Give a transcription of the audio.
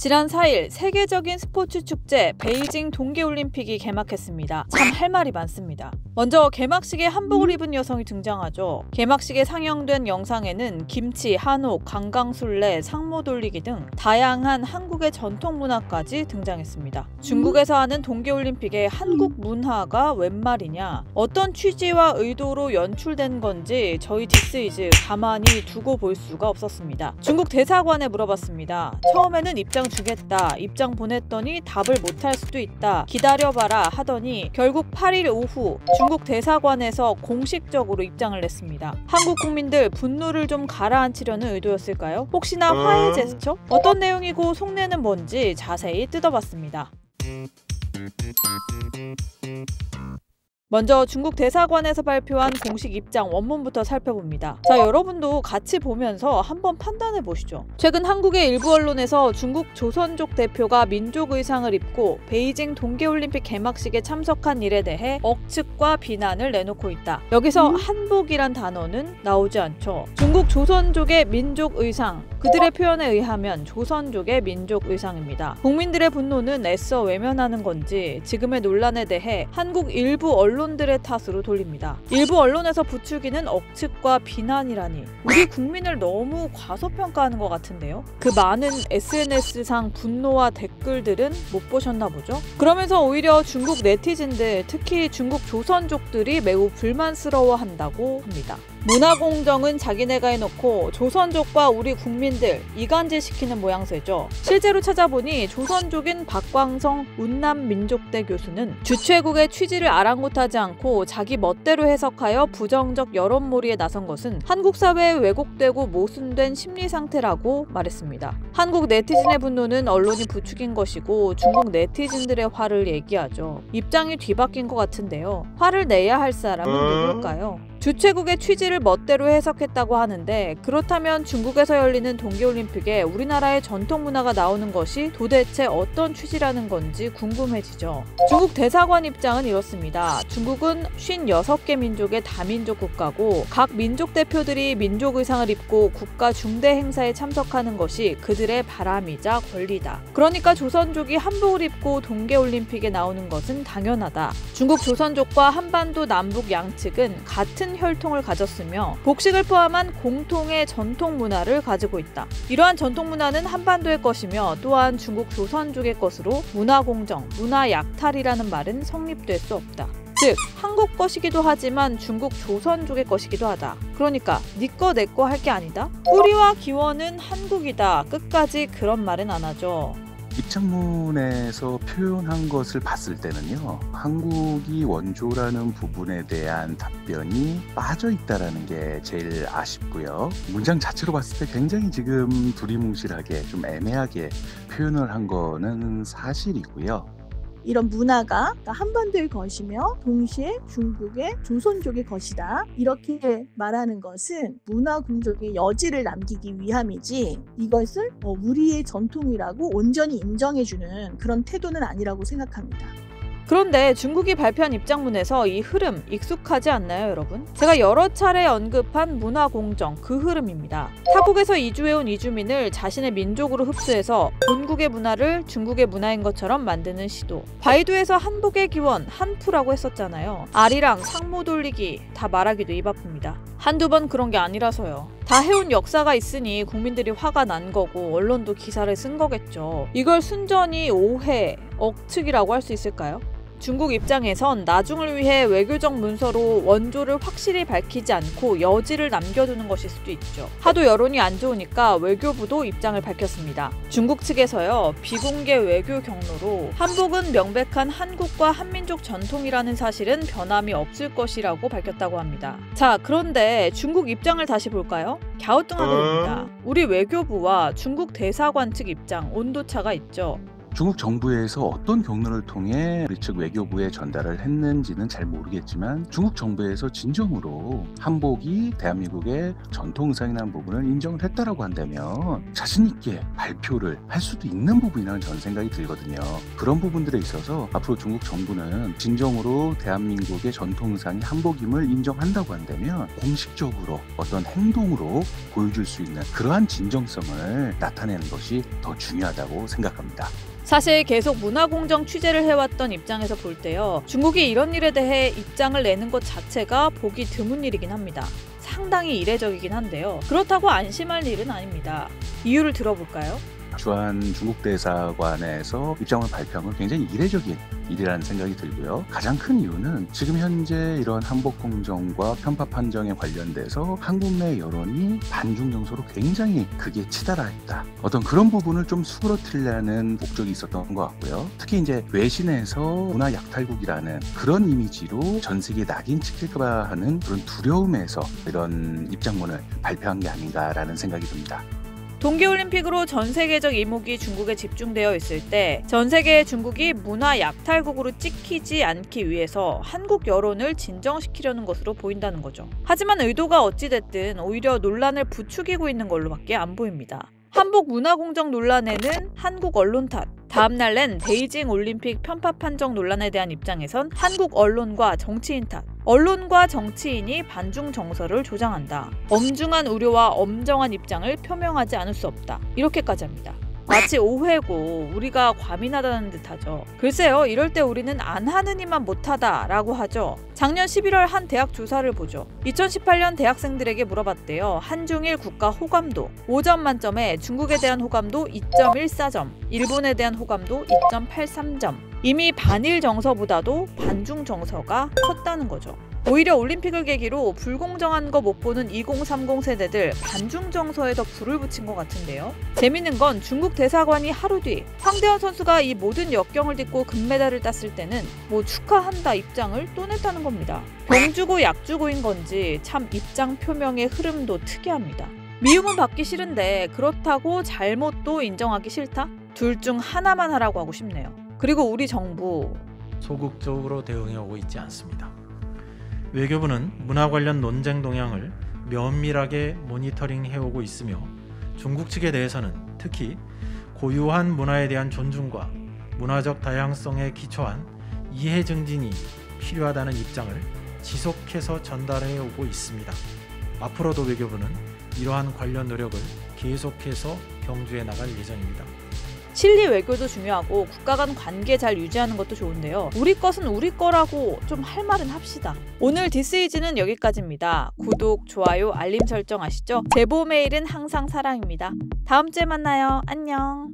지난 4일 세계적인 스포츠 축제 베이징 동계올림픽이 개막했습니다. 참 할 말이 많습니다. 먼저 개막식에 한복을 입은 여성이 등장하죠. 개막식에 상영된 영상에는 김치, 한옥, 강강술래, 상모 돌리기 등 다양한 한국의 전통 문화까지 등장했습니다. 중국에서 하는 동계올림픽에 한국 문화가 웬 말이냐? 어떤 취지와 의도로 연출된 건지 저희 디스이즈 가만히 두고 볼 수가 없었습니다. 중국 대사관에 물어봤습니다. 처음에는 입장 주겠다. 입장 보냈더니 답을 못할 수도 있다. 기다려봐라 하더니 결국 8일 오후 중국 대사관에서 공식적으로 입장을 냈습니다. 한국 국민들 분노를 좀 가라앉히려는 의도였을까요? 혹시나 화해 제스처? 어떤 내용이고 속내는 뭔지 자세히 뜯어봤습니다. 먼저 중국 대사관에서 발표한 공식 입장 원문부터 살펴봅니다. 자, 여러분도 같이 보면서 한번 판단해 보시죠. 최근 한국의 일부 언론에서 중국 조선족 대표가 민족 의상을 입고 베이징 동계올림픽 개막식에 참석한 일에 대해 억측과 비난을 내놓고 있다. 여기서 한복이란 단어는 나오지 않죠. 중국 조선족의 민족 의상, 그들의 표현에 의하면 조선족의 민족 의상입니다. 국민들의 분노는 애써 외면하는 건지 지금의 논란에 대해 한국 일부 언론 언론들의 탓으로 돌립니다. 일부 언론에서 부추기는 억측과 비난이라니 우리 국민을 너무 과소평가하는 것 같은데요. 그 많은 SNS상 분노와 댓글들은 못 보셨나 보죠? 그러면서 오히려 중국 네티즌들 특히 중국 조선족들이 매우 불만스러워한다고 합니다. 문화공정은 자기네가 해놓고 조선족과 우리 국민들 이간질시키는 모양새죠. 실제로 찾아보니 조선족인 박광성 운남민족대 교수는 주최국의 취지를 아랑곳하지 않고 자기 멋대로 해석하여 부정적 여론몰이에 나선 것은 한국 사회에 왜곡되고 모순된 심리 상태라고 말했습니다. 한국 네티즌의 분노는 언론이 부추긴 것이고 중국 네티즌들의 화를 얘기하죠. 입장이 뒤바뀐 것 같은데요. 화를 내야 할 사람은 누굴까요? 주최국의 취지를 멋대로 해석했다고 하는데 그렇다면 중국에서 열리는 동계올림픽에 우리나라의 전통 문화가 나오는 것이 도대체 어떤 취지라는 건지 궁금해지죠. 중국 대사관 입장은 이렇습니다. 중국은 56개 민족의 다민족 국가고 각 민족 대표들이 민족 의상을 입고 국가 중대 행사에 참석하는 것이 그들의 바람이자 권리다. 그러니까 조선족이 한복을 입고 동계올림픽에 나오는 것은 당연하다. 중국 조선족과 한반도 남북 양측은 같은 같은 혈통을 가졌으며 복식을 포함한 공통의 전통 문화를 가지고 있다. 이러한 전통 문화는 한반도의 것이며 또한 중국 조선족의 것으로 문화 공정, 문화 약탈이라는 말은 성립될 수 없다. 즉 한국 것이기도 하지만 중국 조선족의 것이기도 하다. 그러니까 니꺼 네 내꺼 할 게 아니다. 뿌리와 기원은 한국이다. 끝까지 그런 말은 안 하죠. 입장문에서 표현한 것을 봤을 때는요, 한국이 원조라는 부분에 대한 답변이 빠져 있다라는 게 제일 아쉽고요. 문장 자체로 봤을 때 굉장히 지금 두리뭉실하게 좀 애매하게 표현을 한 거는 사실이고요. 이런 문화가 한반도의 것이며 동시에 중국의 조선족의 것이다. 이렇게 말하는 것은 문화 공적의 여지를 남기기 위함이지 이것을 뭐 우리의 전통이라고 온전히 인정해주는 그런 태도는 아니라고 생각합니다. 그런데 중국이 발표한 입장문에서 이 흐름 익숙하지 않나요, 여러분? 제가 여러 차례 언급한 문화 공정 그 흐름입니다. 타국에서 이주해온 이주민을 자신의 민족으로 흡수해서 본국의 문화를 중국의 문화인 것처럼 만드는 시도. 바이두에서 한복의 기원 한푸라고 했었잖아요. 아리랑 상모 돌리기 다 말하기도 입 아픕니다. 한두 번 그런 게 아니라서요. 다 해온 역사가 있으니 국민들이 화가 난 거고 언론도 기사를 쓴 거겠죠. 이걸 순전히 오해, 억측이라고 할 수 있을까요? 중국 입장에선 나중을 위해 외교적 문서로 원조를 확실히 밝히지 않고 여지를 남겨두는 것일 수도 있죠. 하도 여론이 안 좋으니까 외교부도 입장을 밝혔습니다. 중국 측에서요, 비공개 외교 경로로 한복은 명백한 한국과 한민족 전통이라는 사실은 변함이 없을 것이라고 밝혔다고 합니다. 자, 그런데 중국 입장을 다시 볼까요? 갸우뚱하게 됩니다. 우리 외교부와 중국 대사관 측 입장 온도차가 있죠. 중국 정부에서 어떤 경로를 통해 우리 측 외교부에 전달을 했는지는 잘 모르겠지만 중국 정부에서 진정으로 한복이 대한민국의 전통 의상이라는 부분을 인정을 했다라고 한다면 자신 있게 발표를 할 수도 있는 부분이라는 저는 생각이 들거든요. 그런 부분들에 있어서 앞으로 중국 정부는 진정으로 대한민국의 전통 의상이 한복임을 인정한다고 한다면 공식적으로 어떤 행동으로 보여줄 수 있는 그러한 진정성을 나타내는 것이 더 중요하다고 생각합니다. 사실 계속 문화공정 취재를 해왔던 입장에서 볼 때요. 중국이 이런 일에 대해 입장을 내는 것 자체가 보기 드문 일이긴 합니다. 상당히 이례적이긴 한데요. 그렇다고 안심할 일은 아닙니다. 이유를 들어볼까요? 주한 중국 대사관에서 입장을 발표한 건 굉장히 이례적인 일이라는 생각이 들고요. 가장 큰 이유는 지금 현재 이런 한복 공정과 편파 판정에 관련돼서 한국 내 여론이 반중 정서로 굉장히 크게 치달아 있다. 어떤 그런 부분을 좀 수그러뜨리려는 목적이 있었던 것 같고요. 특히 이제 외신에서 문화 약탈국이라는 그런 이미지로 전 세계에 낙인 찍힐까 하는 그런 두려움에서 이런 입장문을 발표한 게 아닌가라는 생각이 듭니다. 동계올림픽으로 전 세계적 이목이 중국에 집중되어 있을 때 전 세계의 중국이 문화 약탈국으로 찍히지 않기 위해서 한국 여론을 진정시키려는 것으로 보인다는 거죠. 하지만 의도가 어찌됐든 오히려 논란을 부추기고 있는 걸로밖에 안 보입니다. 한복 문화공정 논란에는 한국 언론 탓, 다음 날 낸 베이징 올림픽 편파 판정 논란에 대한 입장에선 한국 언론과 정치인 탓, 언론과 정치인이 반중 정서를 조장한다. 엄중한 우려와 엄정한 입장을 표명하지 않을 수 없다. 이렇게까지 합니다. 마치 오해고 우리가 과민하다는 듯하죠. 글쎄요, 이럴 때 우리는 안 하는 이만 못하다라고 하죠. 작년 11월 한 대학 조사를 보죠. 2018년 대학생들에게 물어봤대요. 한중일 국가 호감도 5점 만점에 중국에 대한 호감도 2.14점, 일본에 대한 호감도 2.83점. 이미 반일 정서보다도 반중 정서가 컸다는 거죠. 오히려 올림픽을 계기로 불공정한 거 못 보는 2030 세대들 반중 정서에 더 불을 붙인 것 같은데요. 재밌는 건 중국 대사관이 하루 뒤 황대현 선수가 이 모든 역경을 딛고 금메달을 땄을 때는 뭐 축하한다 입장을 또 냈다는 겁니다. 병 주고 약 주고인 건지 참 입장 표명의 흐름도 특이합니다. 미움은 받기 싫은데 그렇다고 잘못도 인정하기 싫다? 둘 중 하나만 하라고 하고 싶네요. 그리고 우리 정부 소극적으로 대응해 오고 있지 않습니다. 외교부는 문화 관련 논쟁 동향을 면밀하게 모니터링해 오고 있으며 중국 측에 대해서는 특히 고유한 문화에 대한 존중과 문화적 다양성에 기초한 이해 증진이 필요하다는 입장을 지속해서 전달해 오고 있습니다. 앞으로도 외교부는 이러한 관련 노력을 계속해서 경주해 나갈 예정입니다. 실리 외교도 중요하고 국가 간 관계 잘 유지하는 것도 좋은데요. 우리 것은 우리 거라고 좀 할 말은 합시다. 오늘 디스이즈는 여기까지입니다. 구독, 좋아요, 알림 설정 아시죠? 제보 메일은 항상 사랑입니다. 다음 주에 만나요. 안녕.